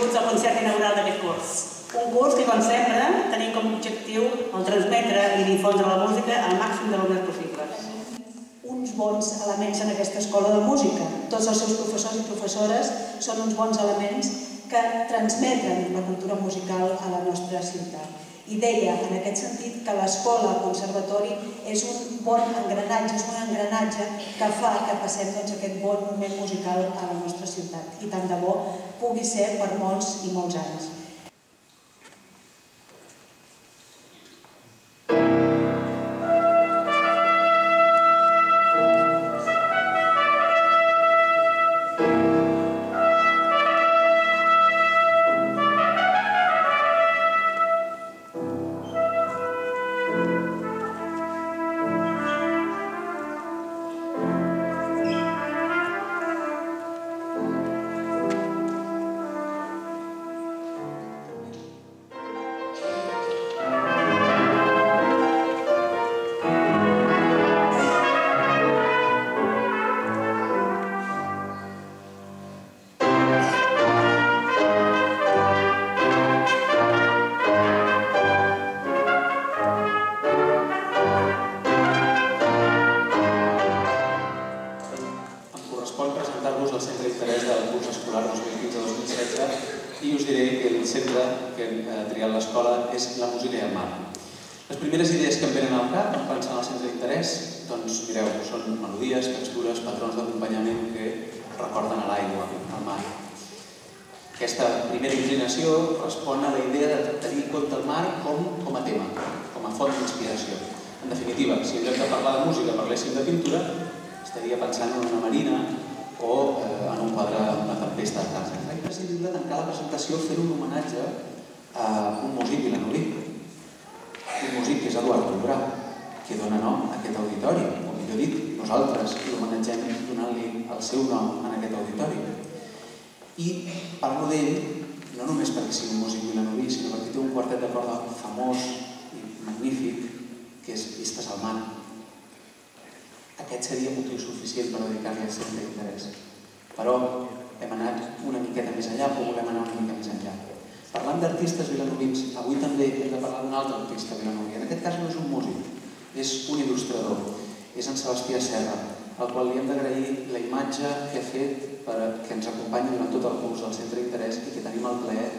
benvinguts al concert inaugural d'aquest curs. Un curs que, com sempre, tenim com a objectiu el transmetre i difondre la música al màxim d'alumnes possibles. uns bons elements en aquesta escola de música. Tots els seus professors i professores són uns bons elements que transmeten la cultura musical a la nostra ciutat. I deia, en aquest sentit, que l'escola, el conservatori, és un bon engranatge, és un engranatge que fa que passem doncs, aquest bon moment musical a la nostra ciutat. I tant de bo pugui ser per molts i molts anys. Curs escolar 2015-2016 i us diré que el centre que hem eh, triat l'escola és la música i el mar. Les primeres idees que em venen al cap en pensar en el centre d'interès, doncs mireu, són melodies, textures, patrons d'acompanyament que recorden a l'aigua, al mar. Aquesta primera inclinació respon a la idea de tenir en compte el mar com, com a tema, com a font d'inspiració. En definitiva, si en lloc de parlar de música parléssim de pintura, estaria pensant en una marina o eh, en un quadre amb una tempesta a casa. Imprescindible tancar la presentació fent un homenatge a un músic vilanoví. Un músic que és Eduard Dobrà, que dona nom a aquest auditori, o millor dit, nosaltres l'homenatgem donant-li el seu nom en aquest auditori. I parlo d'ell no només perquè sigui un músic vilanoví, sinó perquè té un quartet de corda famós i magnífic, que és Vistes al Mar, aquest seria motiu suficient per dedicar-li el centre d'interès. Però hem anat una miqueta més enllà, o volem anar una mica més enllà. Parlant d'artistes vilanovins, avui també hem de parlar d'un altre artista vilanoví. En aquest cas no és un músic, és un il·lustrador, és en Sebastià Serra, al qual li hem d'agrair la imatge que ha fet per que ens acompanyi durant tot el curs del centre d'interès i que tenim el plaer